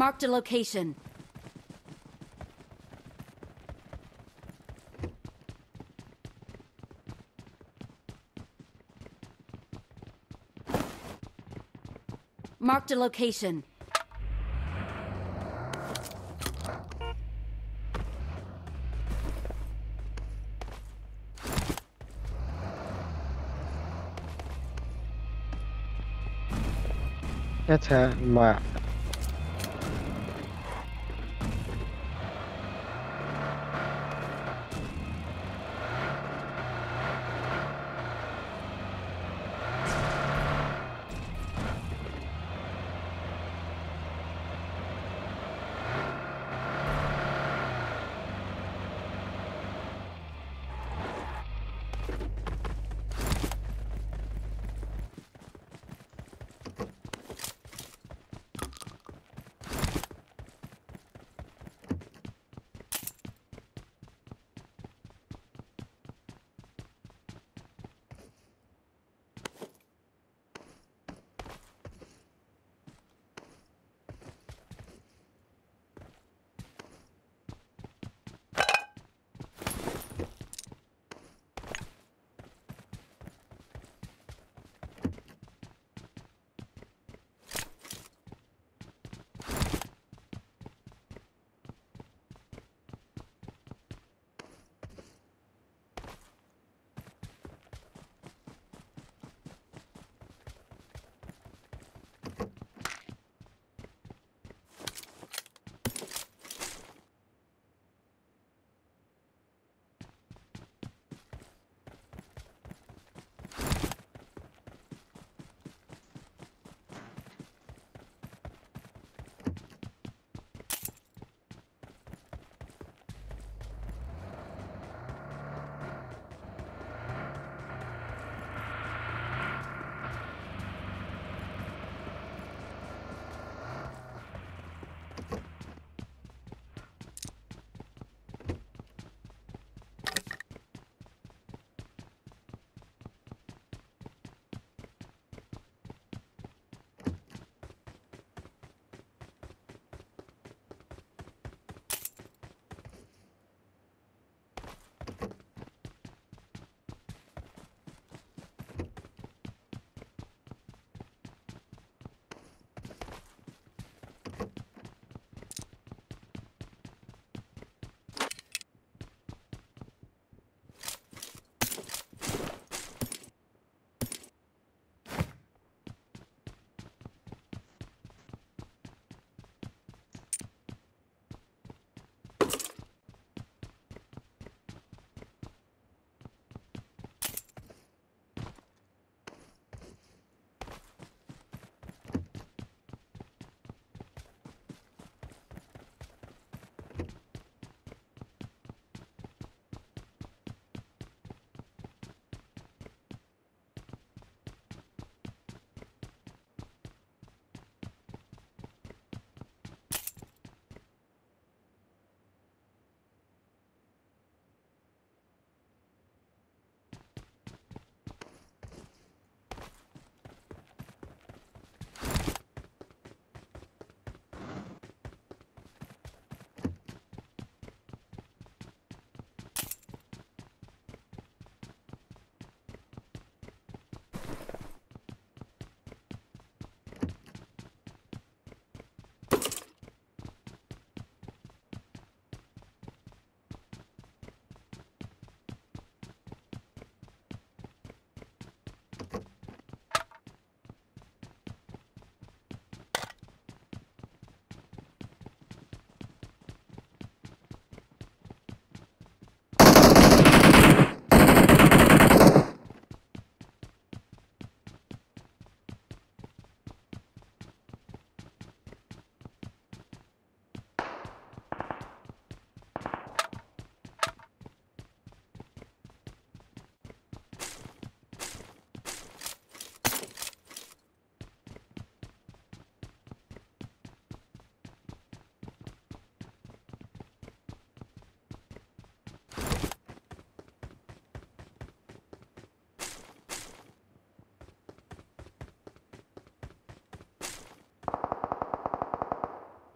Marked a location. Marked a location. That's my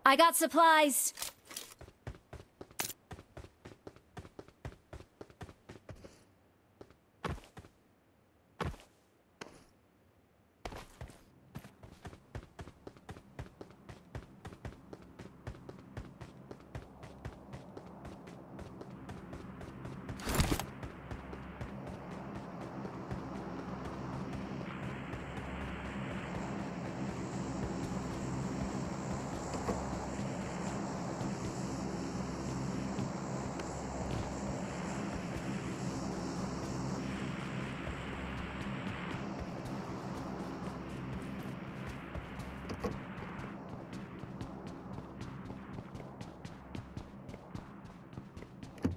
I got supplies.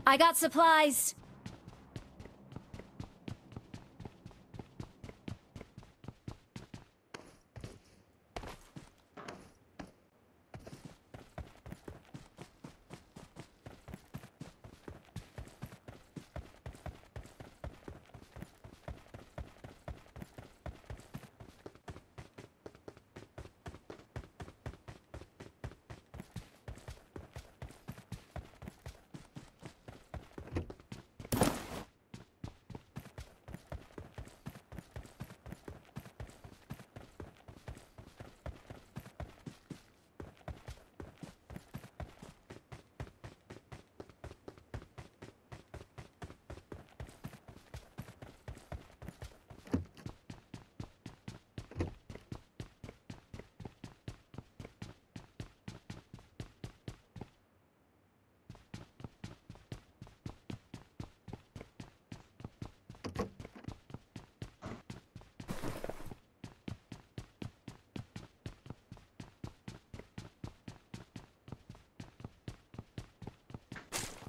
I got supplies.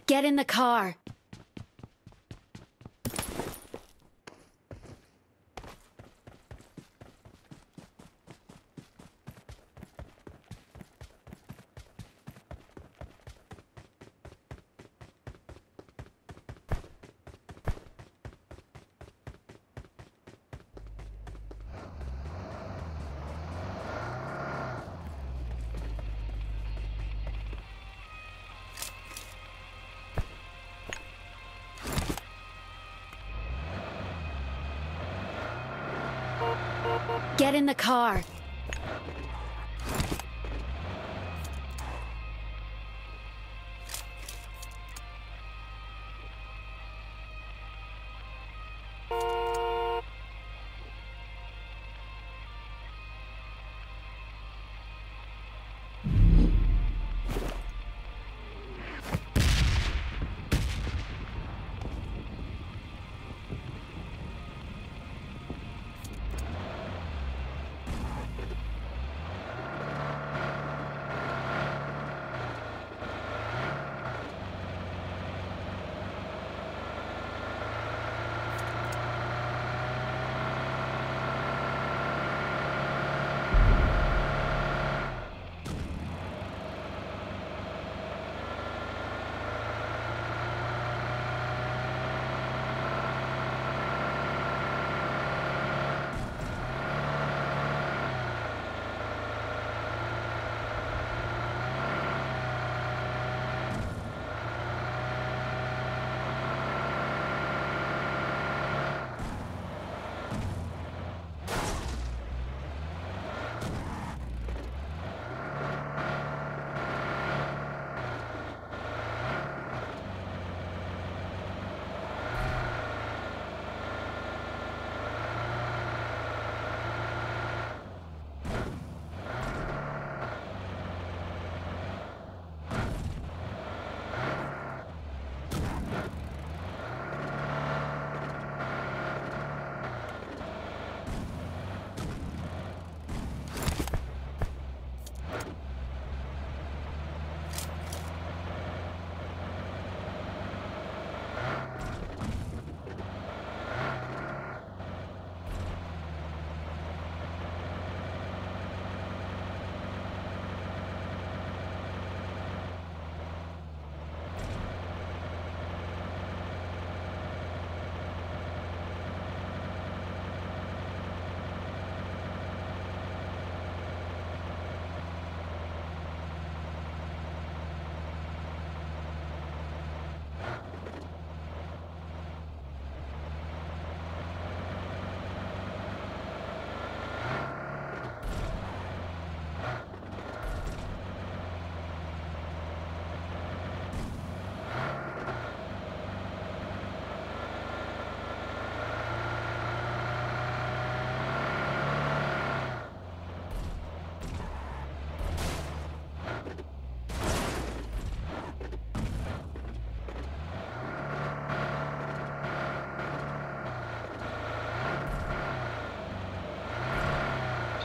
Get in the car. Get in the car.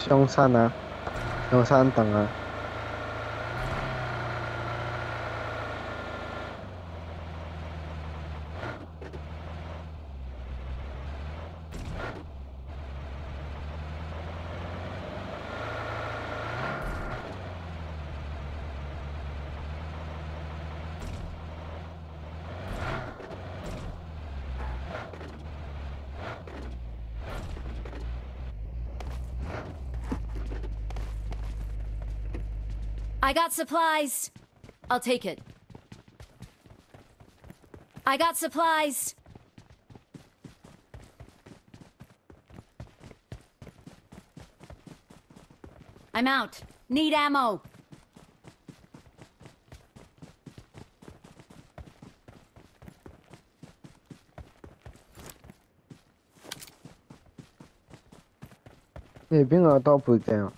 yung sana, yung saan tanga. I got supplies. I'll take it. I got supplies. I'm out. Need ammo. Hey, bring our top down.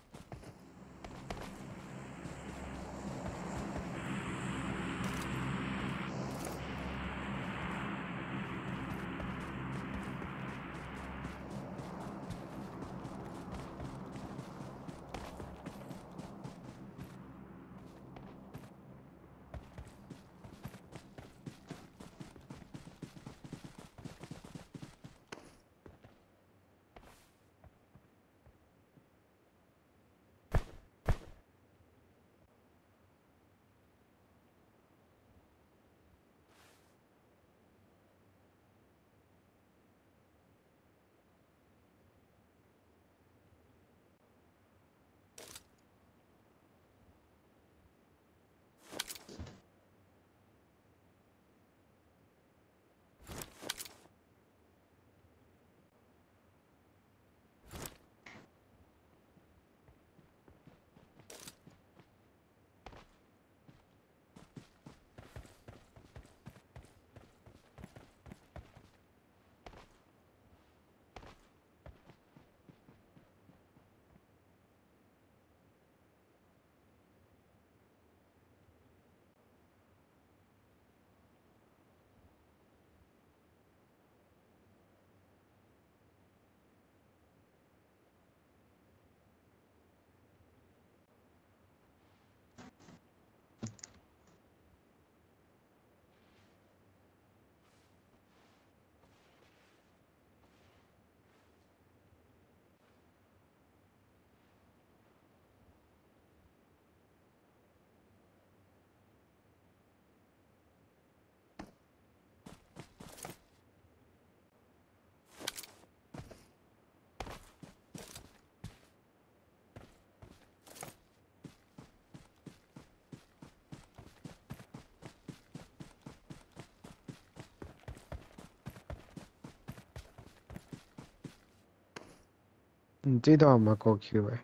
唔知道係咪過橋嘅？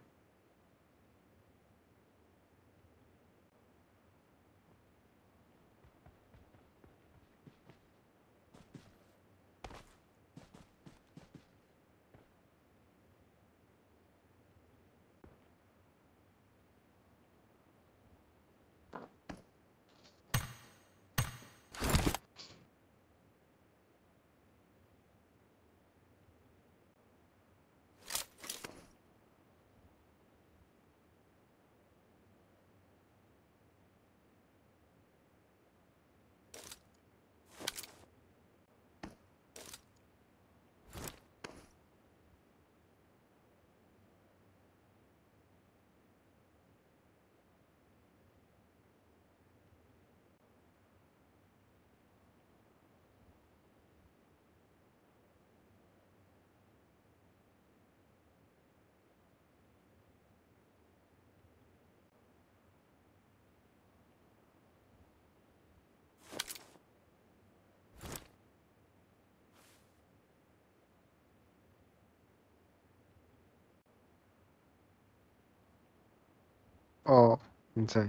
哦，唔使。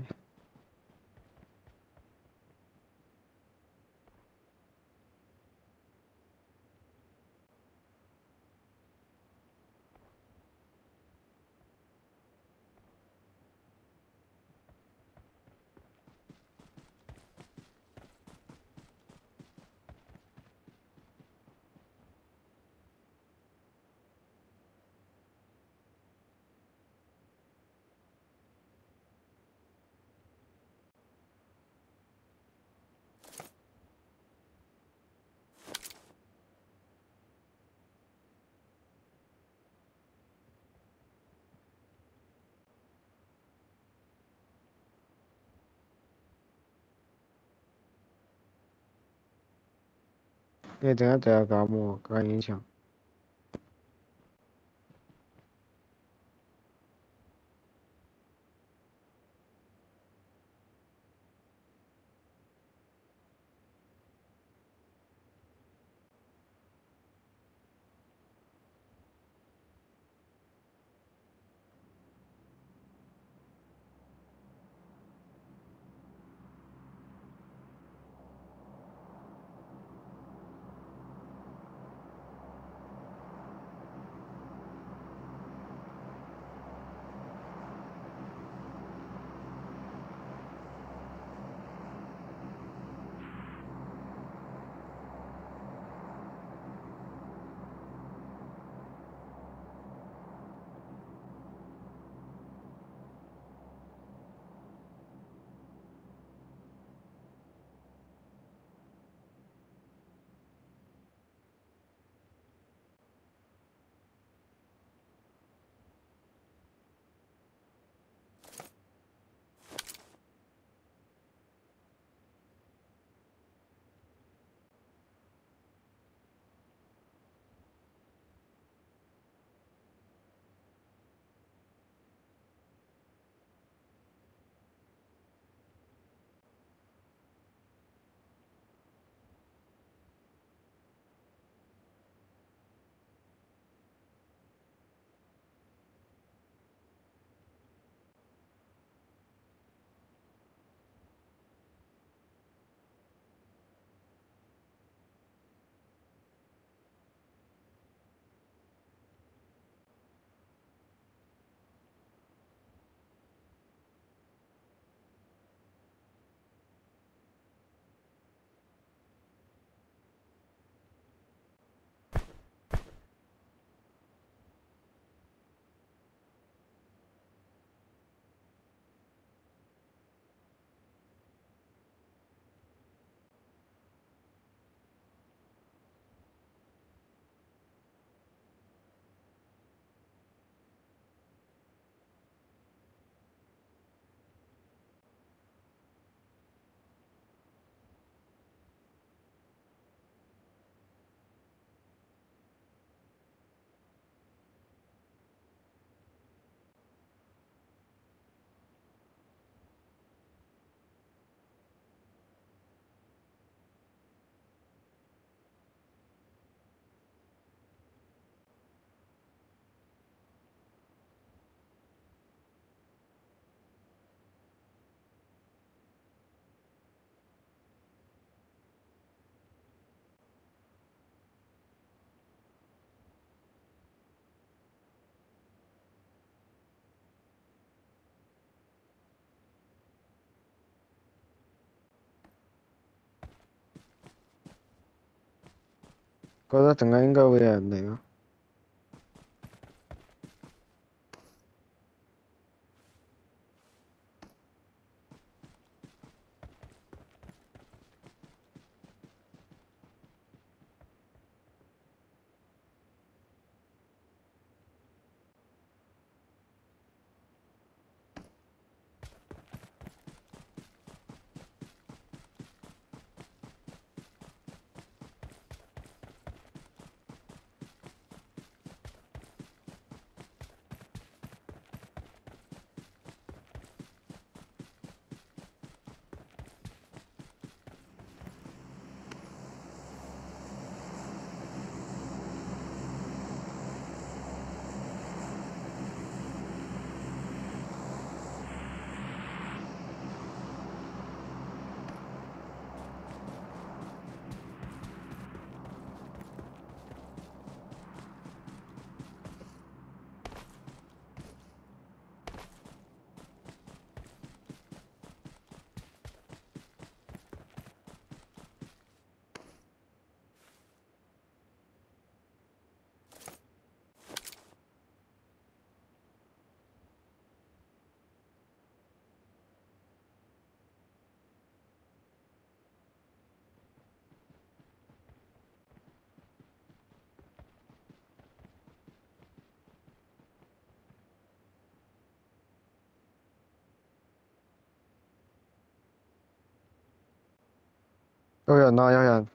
你陣間就有搞冇？搞影響。 꺼서 등가인가 보였네요. 有人啊，有人。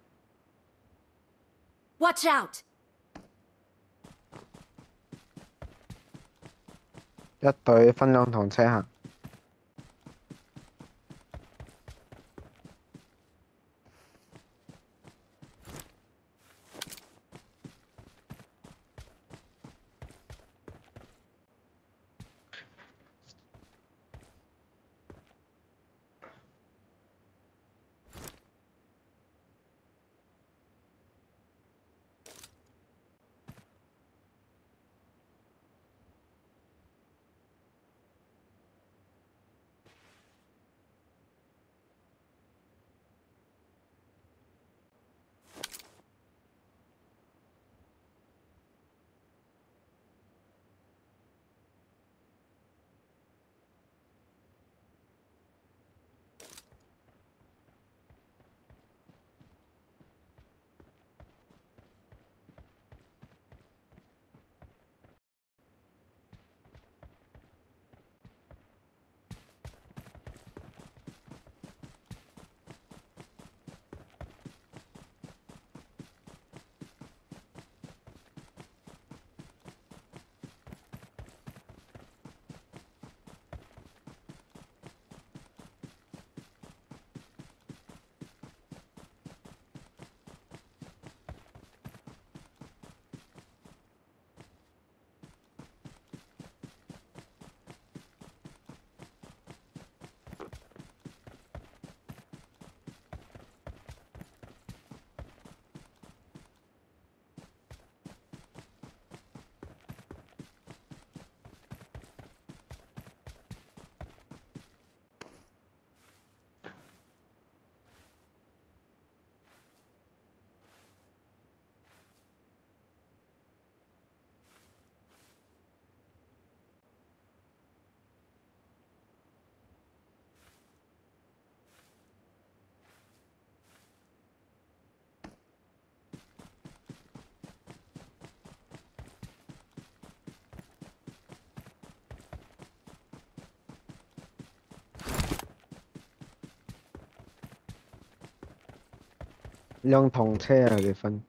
Watch out! 一隊分兩堂車行。 兩堂車啊，佢分。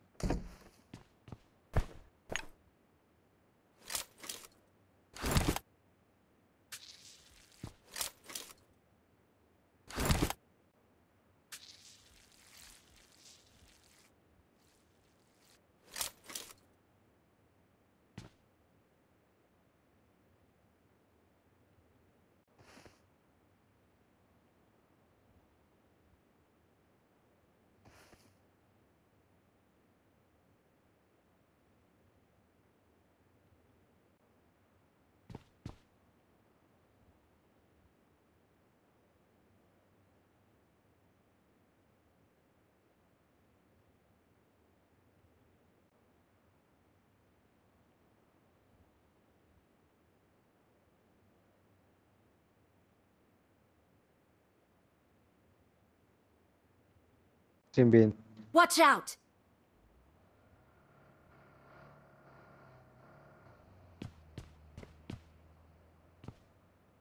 前边 Watch out!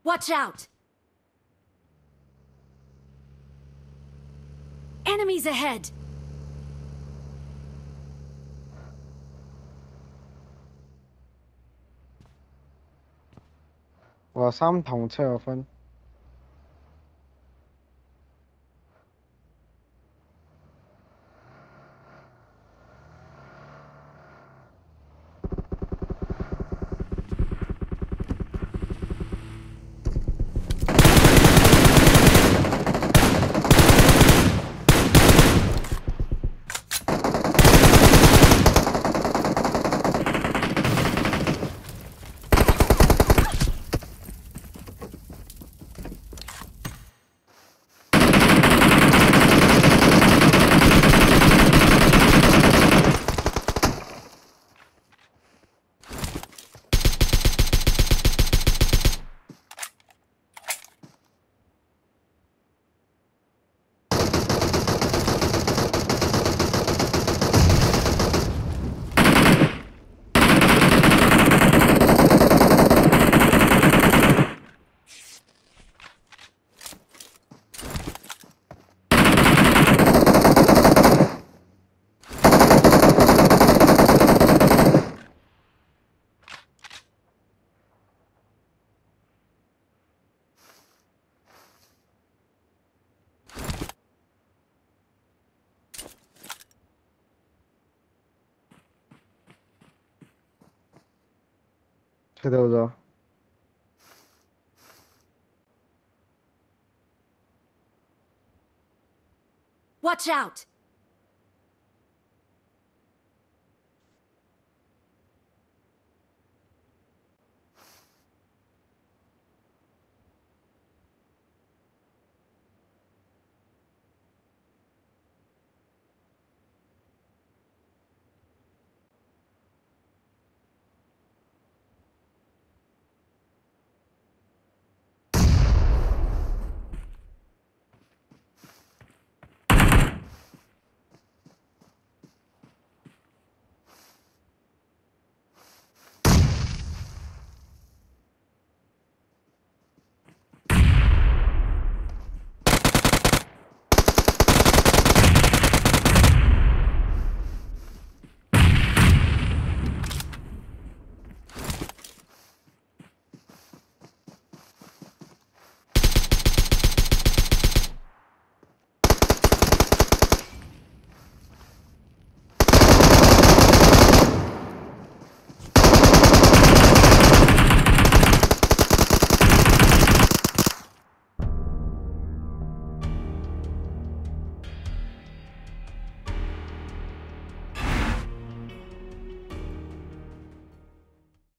Watch out! Enemies ahead! 哇，三堂车有分。 those. Watch out!